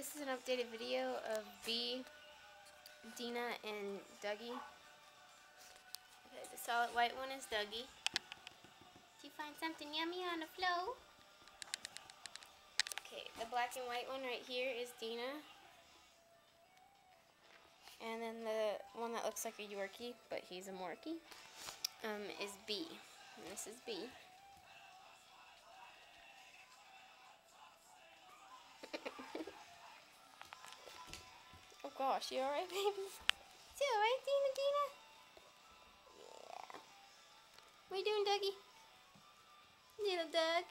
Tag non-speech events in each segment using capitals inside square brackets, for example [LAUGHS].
This is an updated video of Bee, Deena, and Dougie. Okay, the solid white one is Dougie. Did you find something yummy on the floor? Okay, the black and white one right here is Deena. And then the one that looks like a Yorkie, but he's a Morkie, um, is Bee. And this is B. gosh, you alright, baby? [LAUGHS] You alright, Deena, Deena? Yeah. What are you doing, Dougie? Little Doug.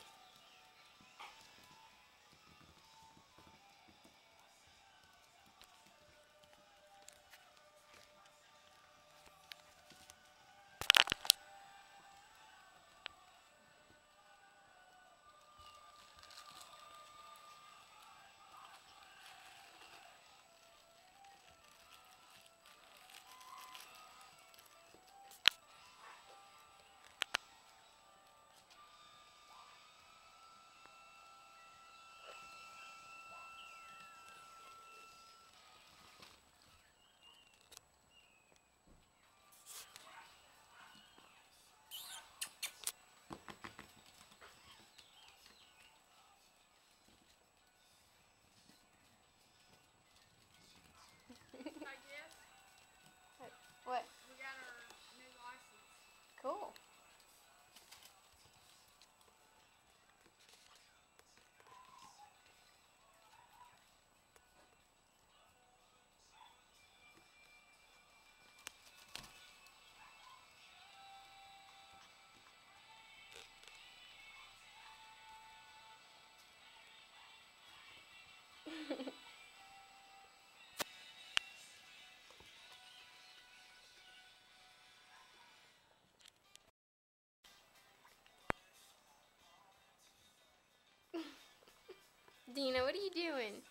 Dina, what are you doing?